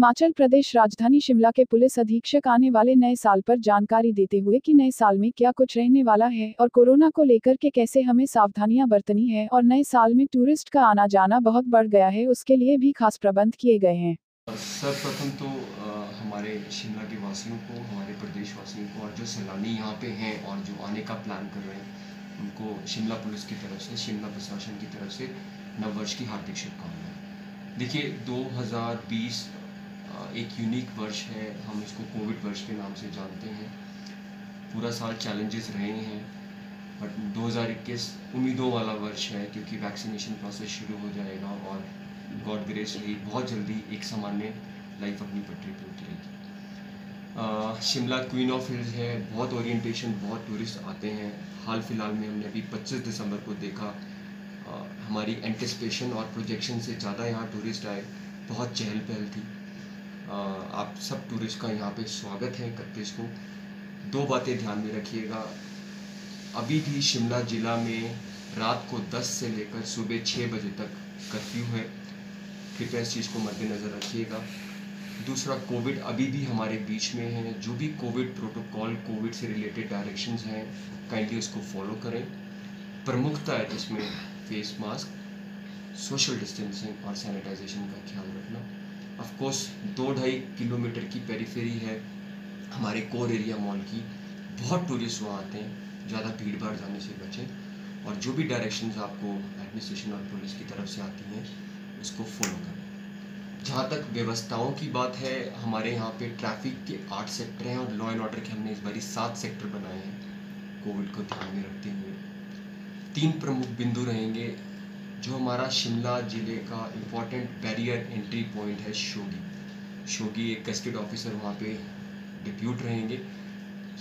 हिमाचल प्रदेश राजधानी शिमला के पुलिस अधीक्षक आने वाले नए साल पर जानकारी देते हुए कि नए साल में क्या कुछ रहने वाला है और कोरोना को लेकर के कैसे हमें सावधानियाँ बरतनी है और नए साल में टूरिस्ट का आना जाना बहुत बढ़ गया है उसके लिए भी खास प्रबंध किए गए हैं। सर्वप्रथम तो हमारे शिमला के वासियों को हमारे प्रदेश वासियों को और जो सैलानी यहाँ पे हैं और जो आने का प्लान कर रहे हैं उनको शिमला पुलिस की तरफ़ से शिमला प्रशासन की तरफ़ से नव वर्ष की हार्दिक शुभकामनाएँ। देखिए 2020 अ, एक यूनिक वर्ष है। हम इसको कोविड वर्ष के नाम से जानते हैं। पूरा साल चैलेंजेस रहे हैं बट 2021 उम्मीदों वाला वर्ष है क्योंकि वैक्सीनेशन प्रोसेस शुरू हो जाएगा और गॉड ग्रेस रही। बहुत जल्दी एक सामान्य लाइफ अपनी पटरी पर उतरेगी। शिमला क्वीन ऑफ़ हिल्स है। बहुत ओरिएंटेशन बहुत टूरिस्ट आते हैं। हाल फ़िलहाल में हमने अभी 25 दिसंबर को देखा। अ, हमारी एंटिसपेशन और प्रोजेक्शन से ज़्यादा यहाँ टूरिस्ट आए। बहुत चहल पहल थी। आप सब टूरिस्ट का यहाँ पे स्वागत है इकतीस को। दो बातें ध्यान में रखिएगा। अभी भी शिमला ज़िला में रात को 10 से लेकर सुबह 6 बजे तक कर्फ्यू है। कृपया इस चीज़ को मद्देनज़र रखिएगा। दूसरा, कोविड अभी भी हमारे बीच में है। जो भी कोविड प्रोटोकॉल, कोविड से रिलेटेड डायरेक्शंस हैं काइंडली उसको फॉलो करें। प्रमुखता है जिसमें फेस मास्क सोशल डिस्टेंसिंग और सैनिटाइजेशन का ख्याल रखना। ऑफ़ कोर्स दो ढाई किलोमीटर की पेरीफेरी है हमारे कोर एरिया मॉल की। बहुत टूरिस्ट वहाँ आते हैं, ज़्यादा भीड़ भाड़ जाने से बचें। और जो भी डायरेक्शंस आपको एडमिनिस्ट्रेशन और पुलिस की तरफ़ से आती हैं, उसको फॉलो करें। जहाँ तक व्यवस्थाओं की बात है, हमारे यहाँ पे ट्रैफ़िक के आठ सेक्टर हैं और लॉ एंड ऑर्डर के हमने इस बारी सात सेक्टर बनाए हैं कोविड को ध्यान में रखते हुए। तीन प्रमुख बिंदु रहेंगे जो हमारा शिमला ज़िले का इम्पोर्टेंट बैरियर एंट्री पॉइंट है शोगी शोगी एक गस्टेड ऑफिसर वहाँ पे डिप्यूट रहेंगे।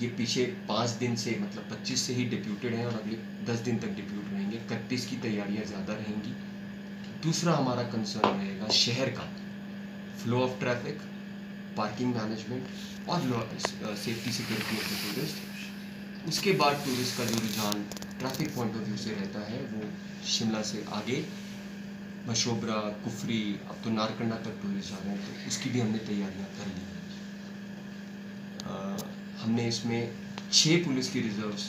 ये पीछे पाँच दिन से मतलब पच्चीस से ही डिप्यूटेड हैं और अगले दस दिन तक डिप्यूट रहेंगे। इकतीस की तैयारियाँ ज़्यादा रहेंगी। दूसरा हमारा कंसर्न रहेगा शहर का। Flow of traffic parking management और safety security of the tourist उसके बाद टूरिस्ट का जो रुझान ट्रैफ़िक पॉइंट ऑफ़ व्यू से रहता है, वो शिमला से आगे, मशोबरा, कुफरी, अब तो नारकंडा तक टूरिस्ट आ रहे हैं तो उसकी भी हमने तैयारियाँ कर ली हमने इसमें छः पुलिस की रिजर्व्स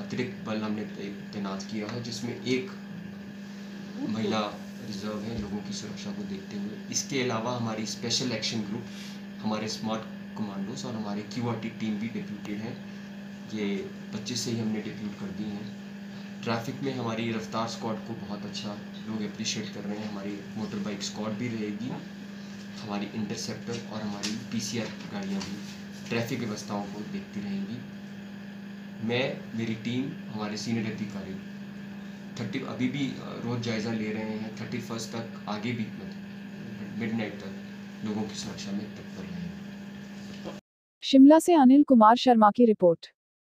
अतिरिक्त बल हमने तैनात किया है, जिसमें एक महिला रिज़र्व है, लोगों की सुरक्षा को देखते हुए। इसके अलावा हमारी स्पेशल एक्शन ग्रुप हमारे स्मार्ट कमांडोज और हमारे क्यू टीम भी डिप्यूटेड हैं। ये 25 से ही हमने डिप्यूट कर दी हैं। ट्रैफ़िक में हमारी रफ्तार स्क्वाड को बहुत अच्छा लोग अप्रिशिएट कर रहे हैं। हमारी मोटर बाइक स्क्वाड भी रहेगी, हमारी इंटरसेप्टर और हमारी पीसीआर गाड़ियाँ भी ट्रैफ़िक व्यवस्थाओं को देखती रहेंगी। मैं, मेरी टीम हमारे सीनियर अधिकारी थर्टी अभी भी रोज जायज़ा ले रहे हैं। थर्टी फ़र्स्ट तक, आगे भी मतलब मिड नाइट तक लोगों की सुरक्षा में तत्पर रहेंगे। शिमला से अनिल कुमार शर्मा की रिपोर्ट।